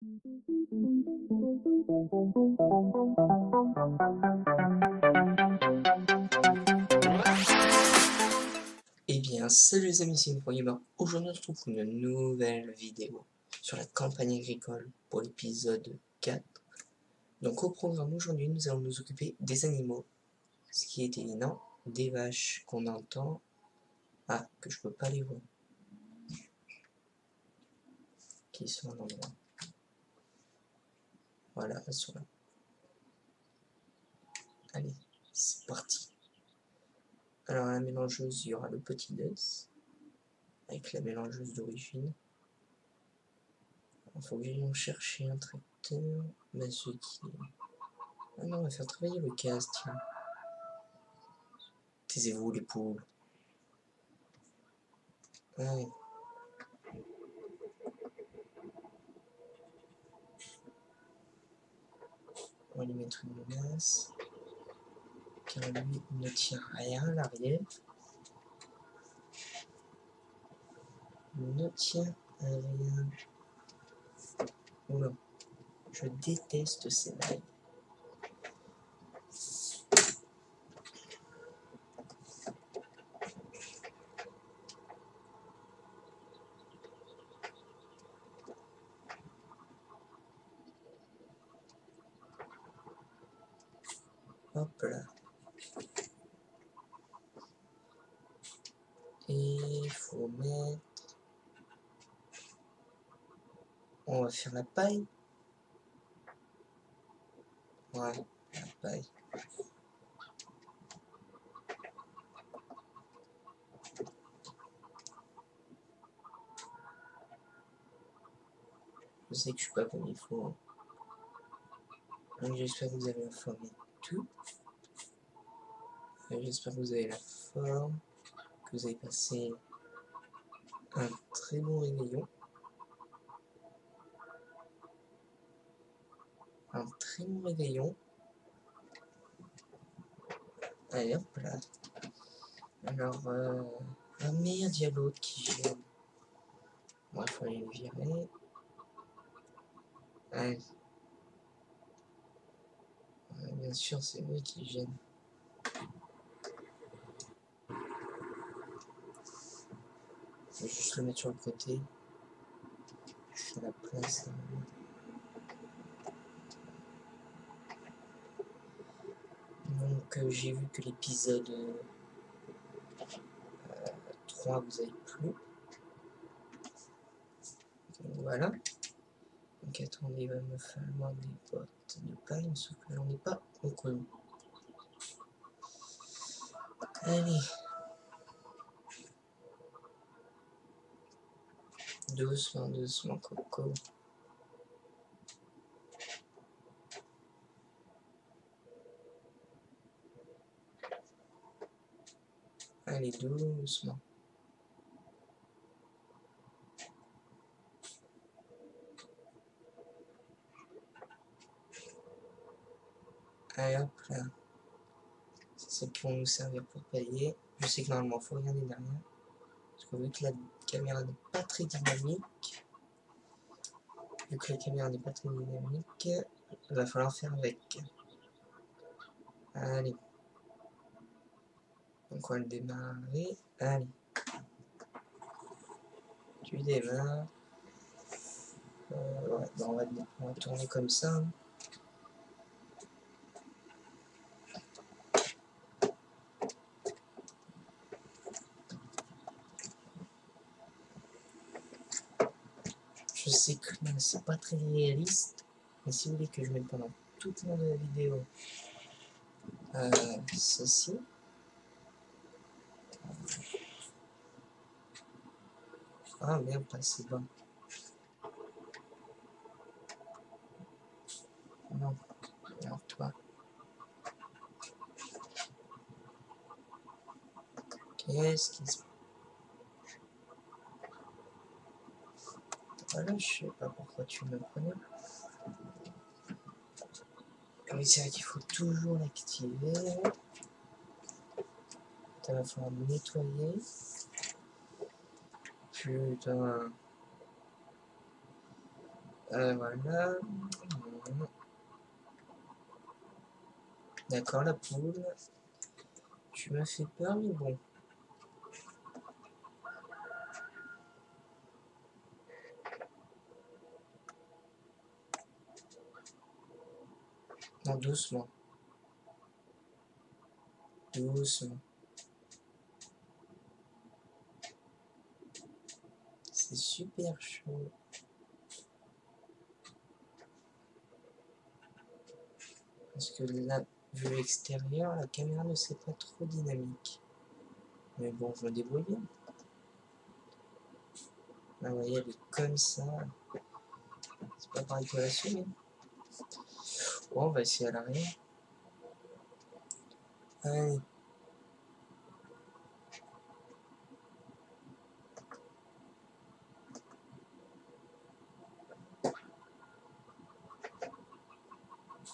Eh bien, salut les amis, c'est Gamer. Aujourd'hui, on se retrouve pour une nouvelle vidéo sur la campagne agricole pour l'épisode 4. Donc, au programme aujourd'hui, nous allons nous occuper des animaux, ce qui est évident, des vaches qu'on entend. Ah, que je peux pas les voir. Qui sont à l'endroit. Voilà. Allez, c'est parti. Alors, la mélangeuse, il y aura le petit Dess, avec la mélangeuse d'origine. Il faut que j'aille chercher un tracteur. Mais ce qui. Ah non, on va faire travailler le casque, tiens. Taisez-vous, les poules. On va lui mettre une menace car lui ne tient rien l'arrière. Ne tient rien. Oula, je déteste ces mailles. Hop là. Et il faut mettre... On va faire la paille. Ouais, la paille. Je sais que je suis pas comme il faut. hein. Donc j'espère que vous avez informé tout. Euh, J'espère que vous avez la forme, que vous avez passé un très bon réveillon. Un très bon réveillon. Allez hop là. Alors, euh, ah merde, qui gêne. Moi, il aller le virer. Allez. Ouais, bien sûr, c'est lui qui gêne. Je vais juste le mettre sur le côté. Je fais la place. Donc euh, j'ai vu que l'épisode euh, 3 vous avez plu. Donc voilà. Donc attendez, il va me falloir des bottes de paille, sauf que j'en ai pas beaucoup. Allez. Doucement, doucement, Coco. Allez, doucement. Allez, hop là. C'est pour nous servir pour payer. Je sais que normalement, il faut regarder derrière. Parce que vu que la caméra n'est pas très dynamique, vu que la caméra n'est pas très dynamique, il va falloir faire avec. Allez. Donc on va le démarrer. Allez. Tu démarres. Euh, bon, on, va, on va tourner comme ça. hein. Je sais que là, c'est pas très réaliste, mais si vous voulez que je mette pendant tout le long de la vidéo euh, ceci, ah merde, pas assez bas. Non, alors toi. Qu'est-ce qui se Voilà, je sais pas pourquoi tu me prenais. Oui, c'est vrai qu'il faut toujours l'activer. Il va falloir me nettoyer. Putain. Euh, voilà. D'accord, la poule. Tu m'as fait peur, mais bon. Doucement. Doucement. C'est super chaud. Parce que la vue extérieure, la caméra ne serait pas trop dynamique. Mais bon, je me débrouille bien. Ah, vous voyez, elle est comme ça. C'est pas pareil que la. Bon, on va essayer à l'arrière. Allez.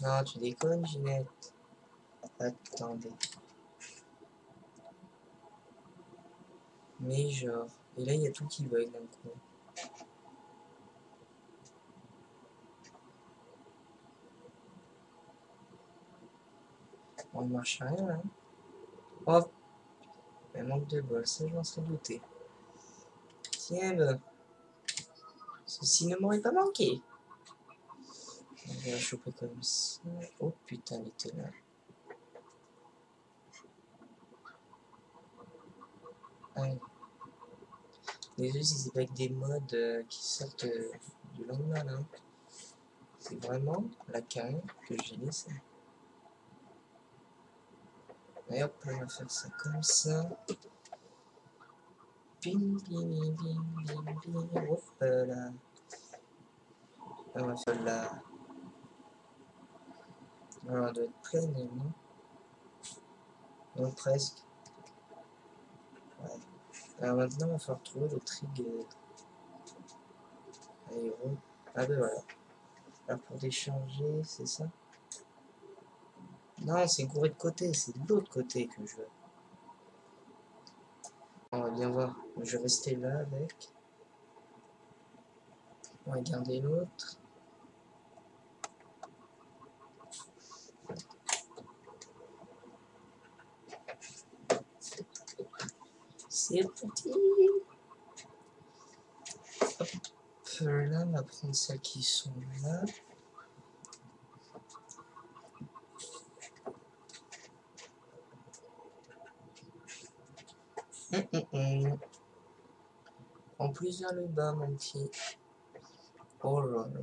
Non, tu déconnes, Ginette. Attendez. Mais genre... Et là, il y a tout qui bug d'un coup. Marche à rien, là. Oh Mais manque de bol, ça, je m'en serais douté. Tiens, ben. Ceci ne m'aurait pas manqué. On va choper comme ça. Oh putain, il était là. Allez. C'est avec des modes euh, qui sortent euh, du lendemain, hein. C'est vraiment la carrière que j'ai laissé. Et hop, on va faire ça comme ça. Bim, bim, bim, bim, bim, hop là. On va faire là. Alors, elle doit être pleine, non? Donc presque. Ouais. Alors maintenant, on va falloir trouver le trigger. Aéro. Ah ben voilà. Alors pour décharger, c'est ça? Non, c'est gouré de côté, c'est de l'autre côté que je veux. On va bien voir. Je vais rester là avec. On va garder l'autre. C'est petit. Hop, là, on va prendre celles qui sont là. Plus vers le bas, mon petit. Oh là là.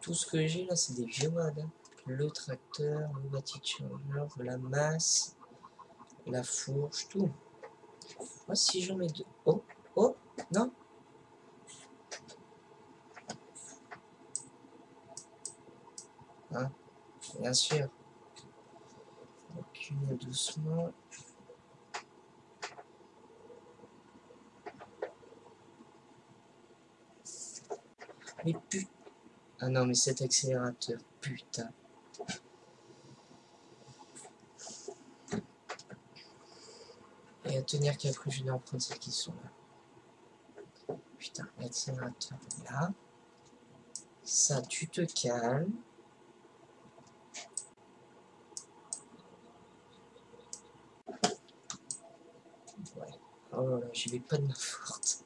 Tout ce que j'ai là, c'est des vieux. Le tracteur, le bâti de chargeur, la masse, la fourche, tout. Moi, si j'en mets deux. Oh, oh, non. Hein, bien sûr. Reculer doucement. Mais putain. Ah non, mais cet accélérateur, putain. Et à tenir qu'après je vais en prendre celles qui sont là. Putain, l'accélérateur là. Ça, tu te calmes. Ouais. Oh là là, j'y vais pas de ma forte.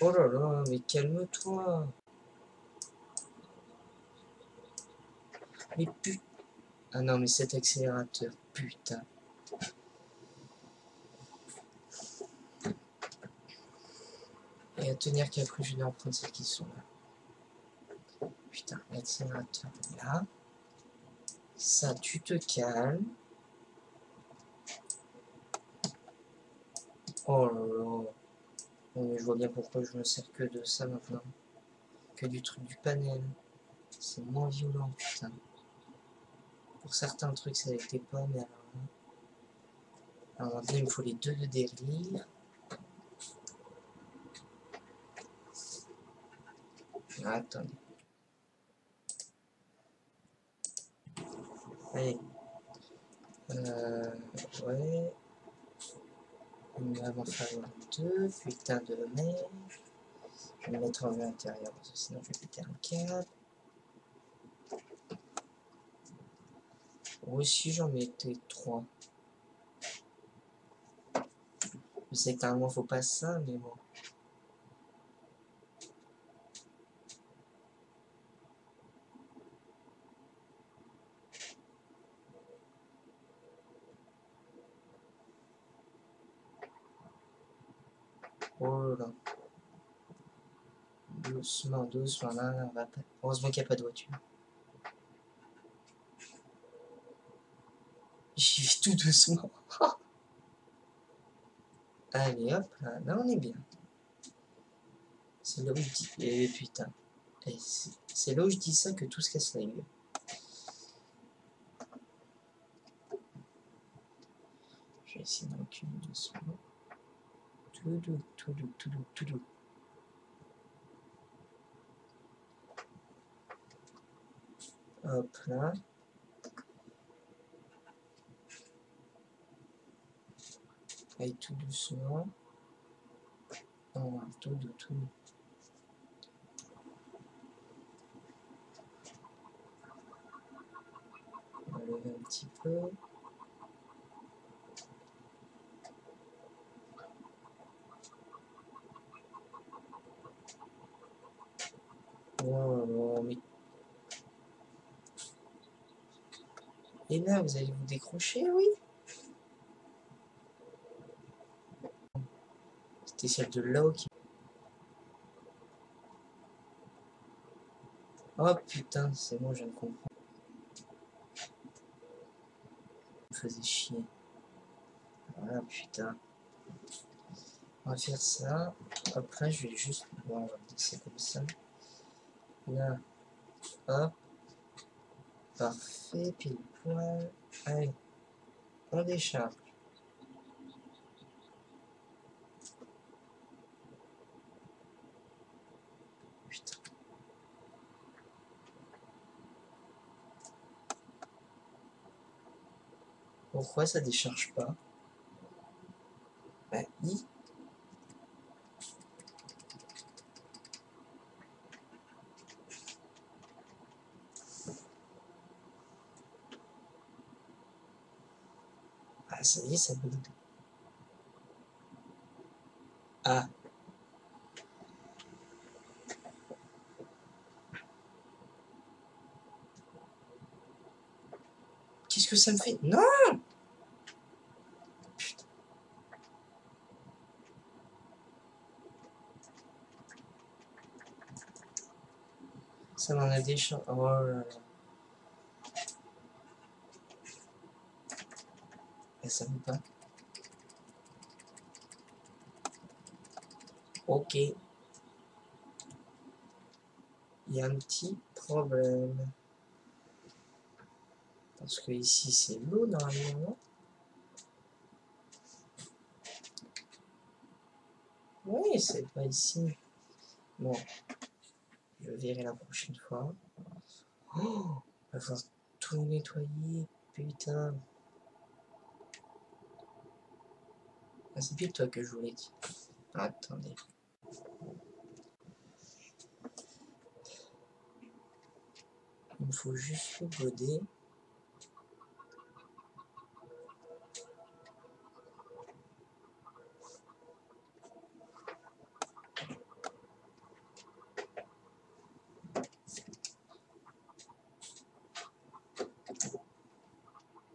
Oh là là, mais calme-toi. Mais putain. Ah non, mais cet accélérateur, putain. Et à tenir qu'après je vais en prendre celles qui sont là. Putain, l'accélérateur là. Ça, tu te calmes. Oh là là. Je vois bien pourquoi je me sers que de ça maintenant. Que du truc du panel. C'est moins violent, putain. Pour certains trucs, ça n'était pas, mais alors... là- Alors maintenant, il me faut les deux de délire. Attendez. Allez. Euh, ouais. Il va m'en falloir deux. Putain de merde. Je vais me mettre en vue parce que sinon je vais péter un câble. Aussi j'en mettais trois. Je sais que normalement faut pas ça, mais bon. Oh là. Doucement, doucement, là, on va pas... Heureusement qu'il n'y a pas de voiture. J'y vais tout doucement. Allez hop, là, là on est bien. C'est là où je dis... Eh putain. Eh, c'est là où je dis ça que tout se casse la gueule. Je vais essayer de reculer doucement. Tout doux, tout doux, tout doux, tout doux. Hop là. Allez, tout doucement. Oh, tout doux, tout. On va lever un petit peu. Oh, mais... Et là, vous allez vous décrocher, oui C'était celle de là qui... Oh putain, c'est bon, je viens de comprendre. me faisait chier. Voilà, putain. On va faire ça. Après, je vais juste... Bon, on va laisser comme ça. Là. Hop. Parfait, pile poil. Allez. On décharge. Pourquoi ça décharge pas? Ah. Qu'est-ce que ça me fait? Non Putain. Ça m'en a là. Pas. Ok. Il y a un petit problème. Parce que ici c'est l'eau normalement. Oui, c'est pas ici. Bon. Je verrai la prochaine fois. Oh Il va falloir tout nettoyer. Putain. Ah, c'est pile toi que je voulais dire. Attendez. Il me faut juste le godet.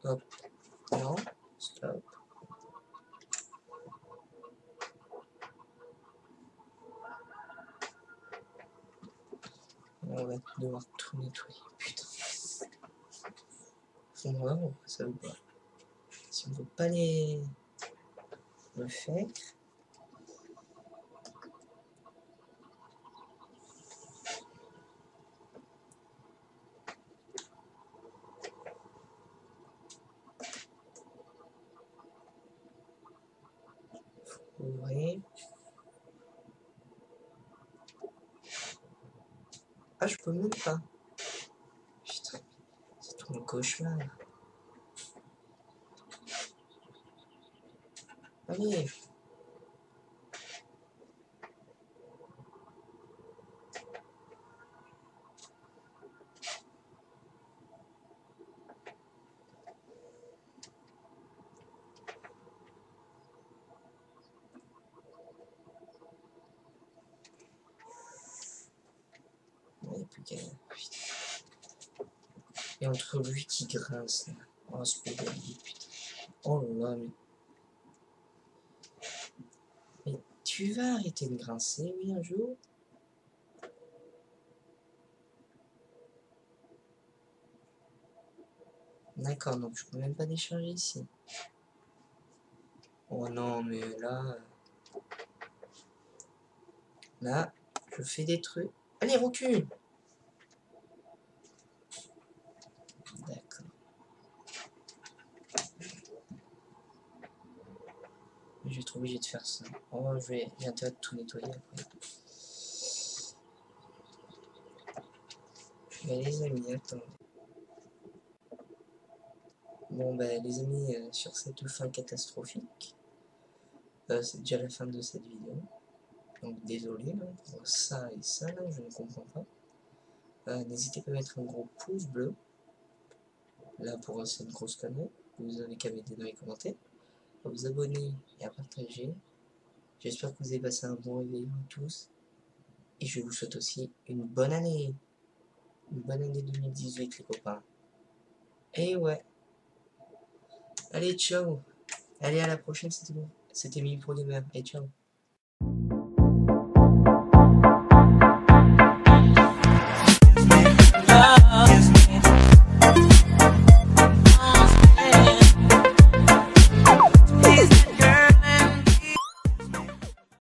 Hop. Non. Stop. On va devoir tout nettoyer. Putain. Faut vraiment, ça veut pas. Si on veut pas les le faire. Кошмар. Блин. Oh, putain. Oh là là, mais... Mais tu vas arrêter de grincer, oui, un jour? D'accord, donc je peux même pas décharger ici. Oh non, mais là... Là, je fais des trucs. Allez, recule D'accord. Je vais être obligé de faire ça. Oh, je vais... J'ai intérêt de tout nettoyer après. Mais les amis, attendez. Bon, ben, les amis, euh, sur cette fin catastrophique, euh, c'est déjà la fin de cette vidéo. Donc désolé là, pour ça et ça, là, je ne comprends pas. Euh, N'hésitez pas à mettre un gros pouce bleu. Là pour cette grosse connerie. Vous avez qu'à mettre dans les commentaires. À vous abonner et à partager. J'espère que vous avez passé un bon réveillon tous. Et je vous souhaite aussi une bonne année. Une bonne année 2018 les copains. Et ouais. Allez, ciao. Allez, à la prochaine, c'était bon. C'était mis pour demain. Et ciao.